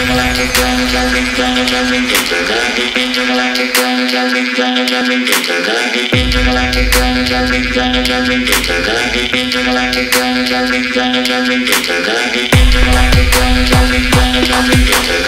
intergalactic planetary planetary intergalactic intergalactic planetary planetary intergalactic intergalactic planetary planetary intergalactic intergalactic planetary planetary intergalactic intergalactic planetary planetary